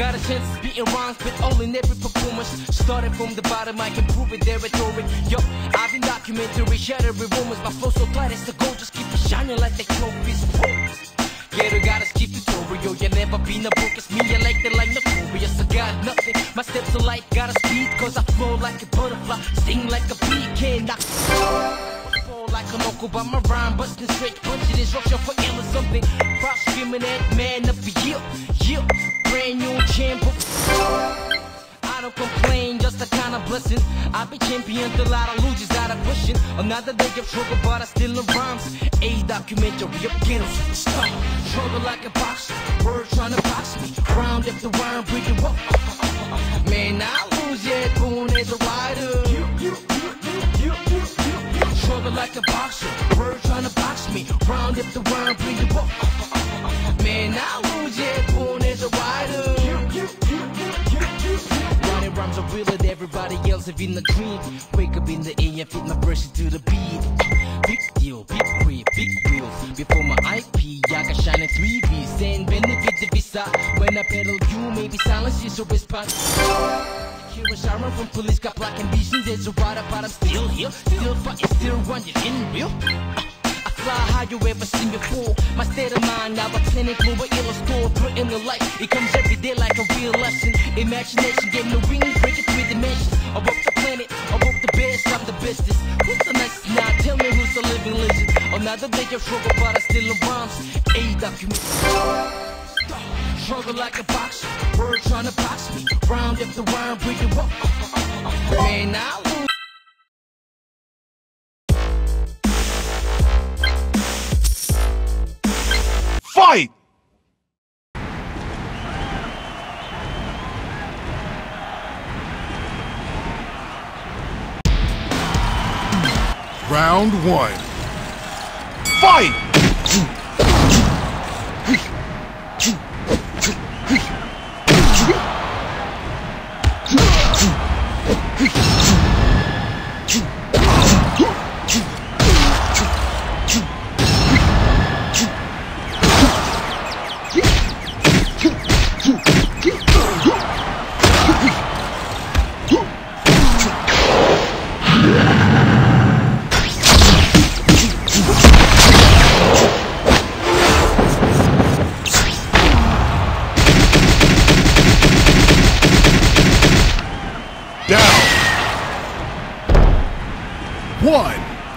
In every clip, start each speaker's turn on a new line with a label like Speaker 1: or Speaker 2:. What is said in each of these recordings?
Speaker 1: Got a chance of spitting rhymes, but all in every performance. Started from the bottom, I can prove it, there rhetoric. Yo, I've been documentary, shattering rumors. My flow so as the gold, just keep it shining like the trophies. Yeah, they gotta keep tutorial. You never been a book, it's me, I like the like notorious. I got nothing, my steps are light, gotta speed, cause I flow like a butterfly, sing like a bee, can't knock. Like an uncle by my rhyme, busting straight, punching instruction for ill or something. Prop screaming at man of the year, yeah, brand new champ. I don't complain, just a kind of blessing. I be champion till I don't lose, out of pushing. Another day of trouble, but I still in rhymes. A documentary of ghetto superstar. Struggle like a boxer, word trying to box me. Round the worm bring you up. A boxer, word trying to box me. Round if the worm bring you up. Man, I lose yet, born as a rider. Running rhymes are real and everybody else have in a dream. Wake up in the AM, fit my verses to the beat. Deal, big crib, big wheels. Before my IP, I got shining 3Vs. And benefit the visa. When I pedal, you maybe silence is a response. Hear a siren from police, got black ambitions. There's a rider, but I'm still here. Still fighting, still running in real. I fly high you ever seen before. My state of mind now a clinic move a ill store through in the light. It comes every day like a real lesson. Imagination getting the ring, breaking three dimensions. Above the planet, above the best, I'm the bestest. Who's the next now? Tell me who's the living legend. Another day of struggle, but I still in rhymes. A document. Struggle like a boxer, word trying to box me. Round worm bring you up. Man, I
Speaker 2: Fight! Round one. Fight!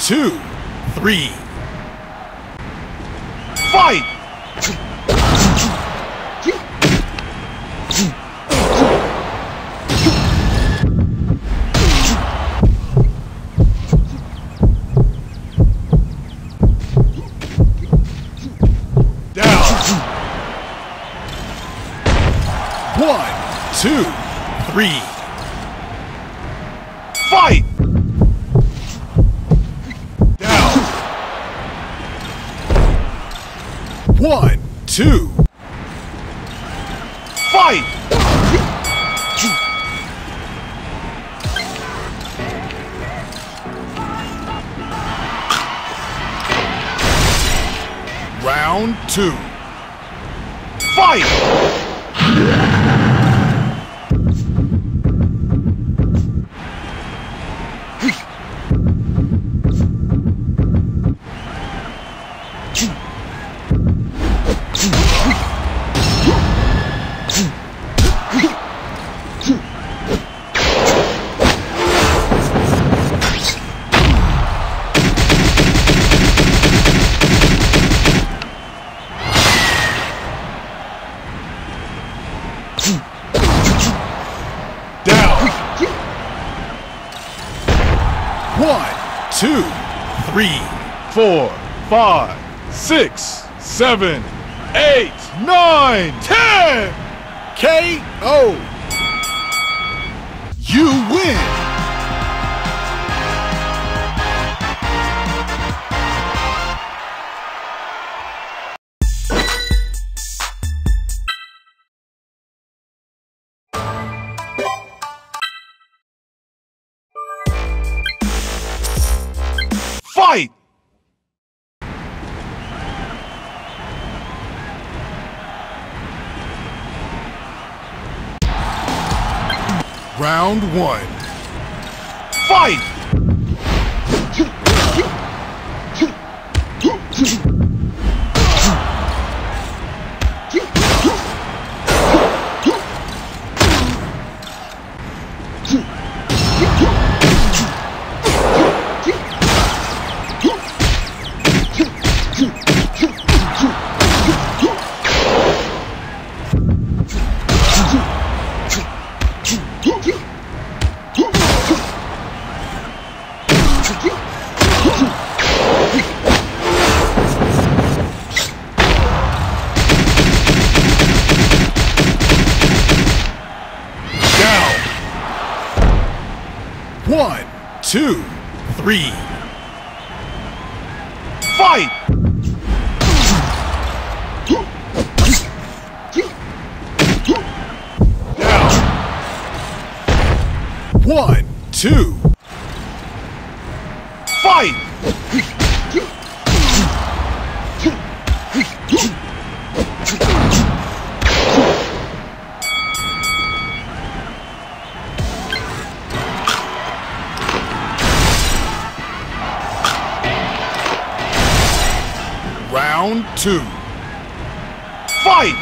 Speaker 2: Two, three. Fight! Down. One, two, three. Fight! Down. One, two. Fight! Round two. Fight! One, two, three, four, five, six, seven, eight, nine, ten. KO. You win. Round one. Fight! Two, three. Fight! Down. One, two. Round two. Fight!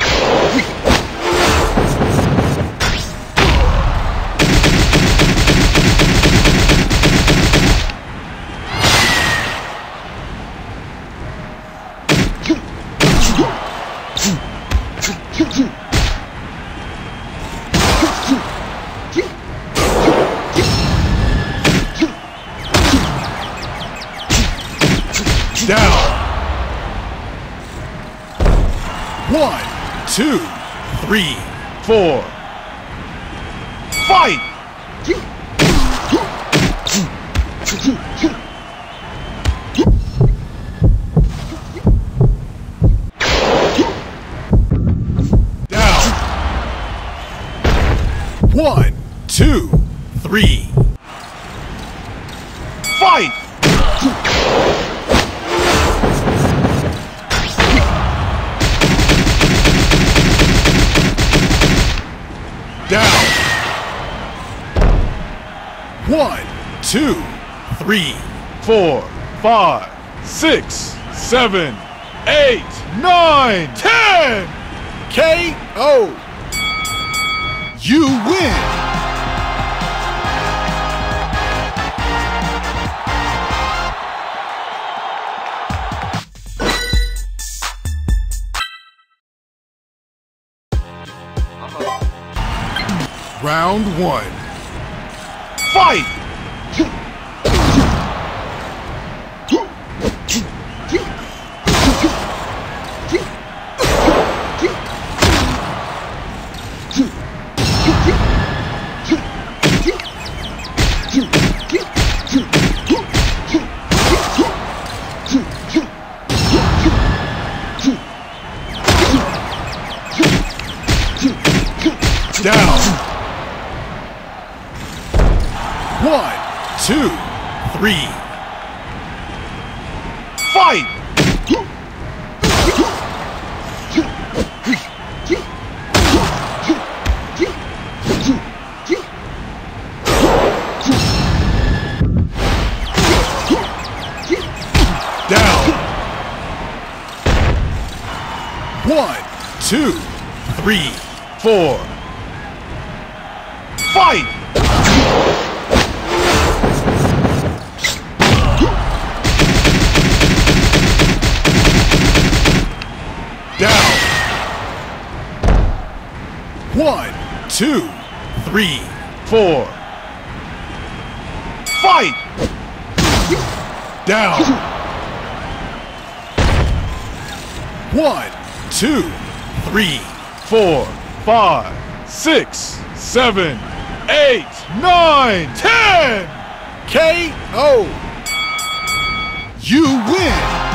Speaker 2: Down. One, two, three, four. Fight! Down. One, two, three. Fight! One, two, three, four, five, six, seven, eight, nine, ten. KO. You win. Round one. Fight! One, two, three. Fight! Down. One, two, three, four. Fight! Down. One, two, three, four. Fight! Down. One, two, three, four, five, six, seven, eight, nine, ten. KO. You win.